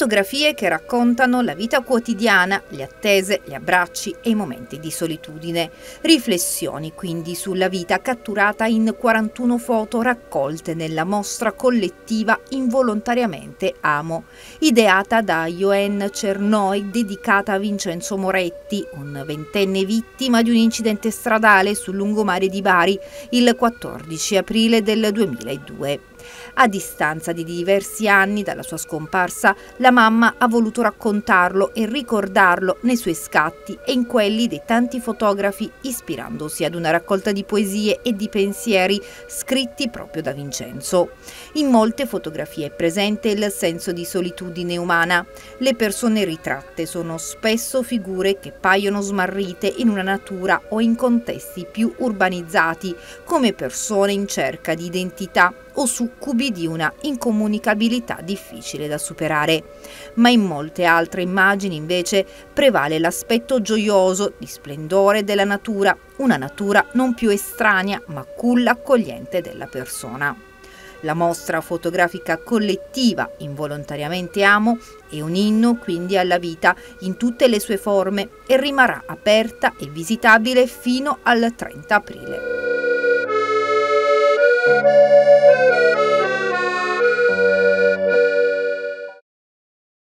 Fotografie che raccontano la vita quotidiana, le attese, gli abbracci e i momenti di solitudine. Riflessioni quindi sulla vita catturata in 41 foto raccolte nella mostra collettiva Involontariamente Amo, ideata da Joen Cernoi dedicata a Vincenzo Moretti, un ventenne vittima di un incidente stradale sul lungomare di Bari il 14 aprile del 2002. A distanza di diversi anni dalla sua scomparsa, la mamma ha voluto raccontarlo e ricordarlo nei suoi scatti e in quelli dei tanti fotografi, ispirandosi ad una raccolta di poesie e di pensieri scritti proprio da Vincenzo. In molte fotografie è presente il senso di solitudine umana. Le persone ritratte sono spesso figure che paiono smarrite in una natura o in contesti più urbanizzati, come persone in cerca di identità o succubi di una incomunicabilità difficile da superare. Ma in molte altre immagini invece prevale l'aspetto gioioso di splendore della natura, una natura non più estranea ma culla accogliente della persona. La mostra fotografica collettiva Involontariamente Amo è un inno quindi alla vita in tutte le sue forme e rimarrà aperta e visitabile fino al 30 aprile.